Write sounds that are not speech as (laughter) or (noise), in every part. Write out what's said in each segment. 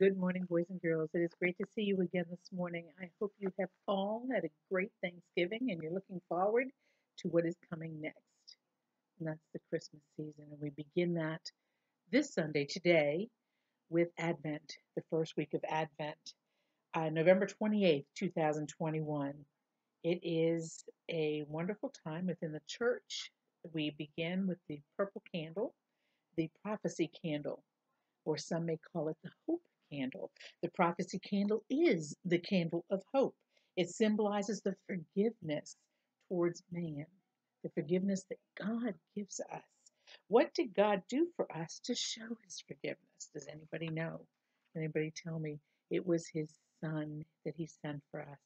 Good morning, boys and girls. It is great to see you again this morning. I hope you have all had a great Thanksgiving and you're looking forward to what is coming next. And that's the Christmas season. And we begin that this Sunday, today, with Advent, the first week of Advent, uh, November 28th, 2021. It is a wonderful time within the church. We begin with the purple candle, the prophecy candle, or some may call it the hope candle. The prophecy candle is the candle of hope. It symbolizes the forgiveness towards man, the forgiveness that God gives us. What did God do for us to show his forgiveness? Does anybody know? Anybody tell me? It was his son that he sent for us.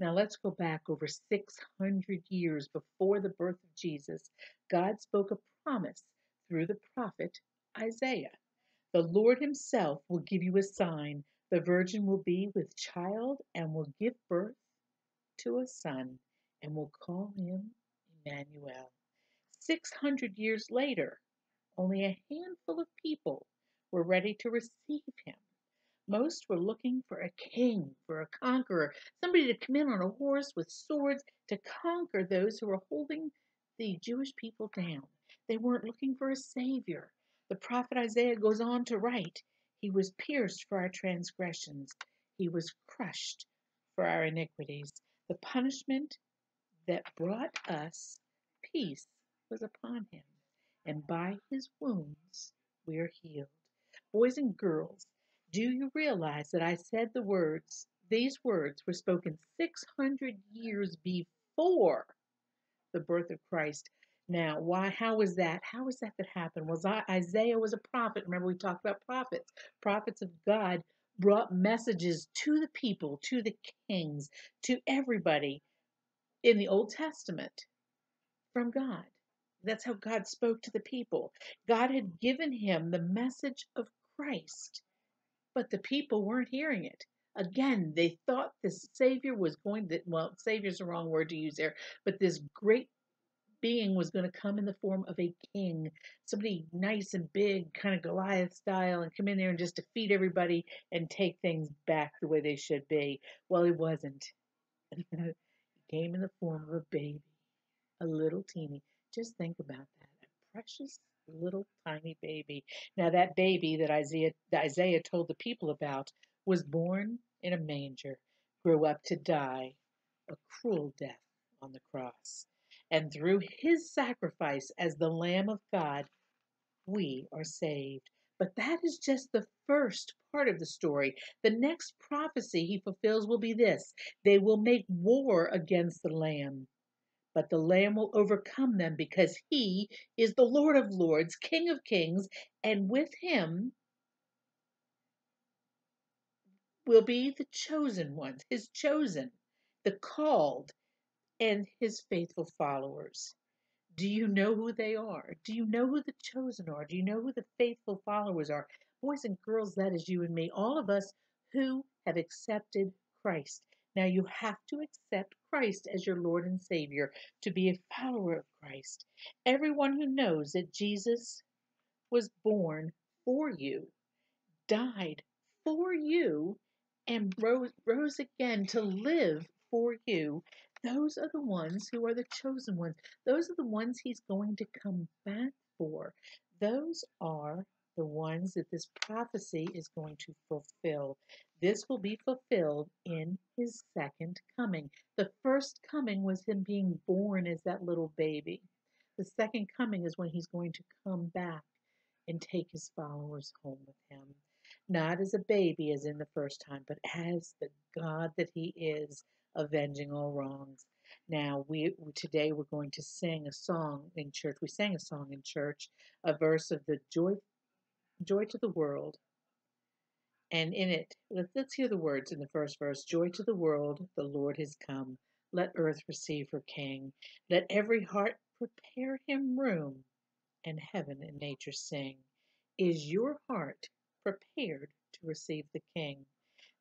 Now let's go back over 600 years before the birth of Jesus. God spoke a promise through the prophet Isaiah. The Lord Himself will give you a sign. The virgin will be with child and will give birth to a son and will call him Emmanuel. 600 years later, only a handful of people were ready to receive him. Most were looking for a king, for a conqueror, somebody to come in on a horse with swords to conquer those who were holding the Jewish people down. They weren't looking for a savior. The prophet Isaiah goes on to write, He was pierced for our transgressions, He was crushed for our iniquities. The punishment that brought us peace was upon Him, and by His wounds we are healed. Boys and girls, do you realize that I said the words, these words were spoken 600 years before the birth of Christ? Now, why? How was that? How was that that happened? Was I, Isaiah was a prophet? Remember, we talked about prophets. Prophets of God brought messages to the people, to the kings, to everybody in the Old Testament from God. That's how God spoke to the people. God had given him the message of Christ, but the people weren't hearing it. Again, they thought this Savior was going to, well, Savior's the wrong word to use there, but this great being was going to come in the form of a king, somebody nice and big, kind of Goliath style, and come in there and just defeat everybody and take things back the way they should be. Well, he wasn't. (laughs) he came in the form of a baby, a little teeny. Just think about that. A precious little tiny baby. Now, that baby that Isaiah, that Isaiah told the people about was born in a manger, grew up to die a cruel death on the cross and through his sacrifice as the Lamb of God, we are saved. But that is just the first part of the story. The next prophecy he fulfills will be this they will make war against the Lamb. But the Lamb will overcome them because he is the Lord of Lords, King of Kings, and with him will be the chosen ones, his chosen, the called, and his faithful followers. Do you know who they are? Do you know who the chosen are? Do you know who the faithful followers are? Boys and girls, that is you and me, all of us who have accepted Christ. Now you have to accept Christ as your Lord and Savior to be a follower of Christ. Everyone who knows that Jesus was born for you, died for you, and rose, rose again to live for you those are the ones who are the chosen ones. Those are the ones he's going to come back for. Those are the ones that this prophecy is going to fulfill. This will be fulfilled in his second coming. The first coming was him being born as that little baby. The second coming is when he's going to come back and take his followers home with him. Not as a baby, as in the first time, but as the God that he is avenging all wrongs. Now, we today we're going to sing a song in church. We sang a song in church, a verse of the joy, joy to the world. And in it, let's, let's hear the words in the first verse Joy to the world, the Lord has come. Let earth receive her King. Let every heart prepare him room, and heaven and nature sing. Is your heart prepared to receive the King?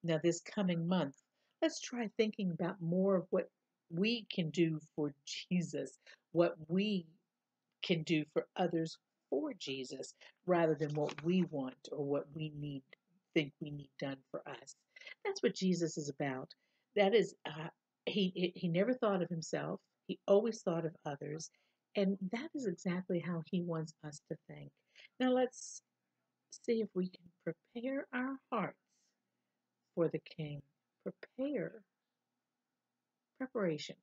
Now, this coming month, let's try thinking about more of what we can do for Jesus, what we can do for others for Jesus, rather than what we want or what we need think we need done for us. That's what Jesus is about. That is, uh, he he never thought of himself. He always thought of others, and that is exactly how he wants us to think. Now let's see if we can prepare our hearts for the King. Prepare. Preparation.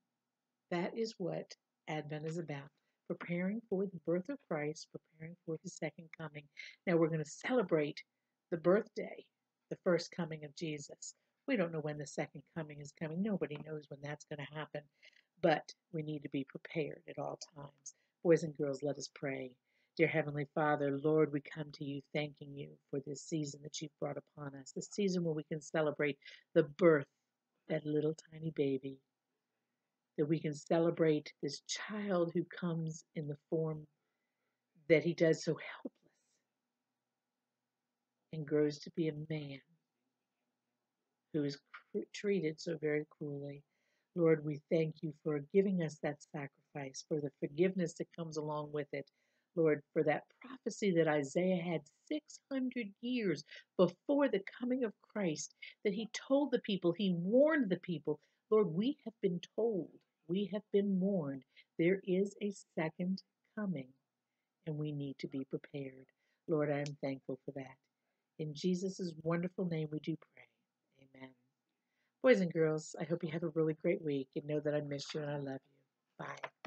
That is what Advent is about. Preparing for the birth of Christ, preparing for his second coming. Now we're going to celebrate the birthday, the first coming of Jesus. We don't know when the second coming is coming. Nobody knows when that's going to happen. But we need to be prepared at all times. Boys and girls, let us pray. Dear Heavenly Father, Lord, we come to you thanking you for this season that you've brought upon us, the season where we can celebrate the birth of that little tiny baby, that we can celebrate this child who comes in the form that he does so helpless and grows to be a man who is treated so very cruelly. Lord, we thank you for giving us that sacrifice, for the forgiveness that comes along with it. Lord, for that prophecy that Isaiah had 600 years before the coming of Christ, that he told the people, he warned the people. Lord, we have been told, we have been warned, there is a second coming, and we need to be prepared. Lord, I am thankful for that. In Jesus' wonderful name we do pray. Amen. Boys and girls, I hope you have a really great week and know that I miss you and I love you. Bye.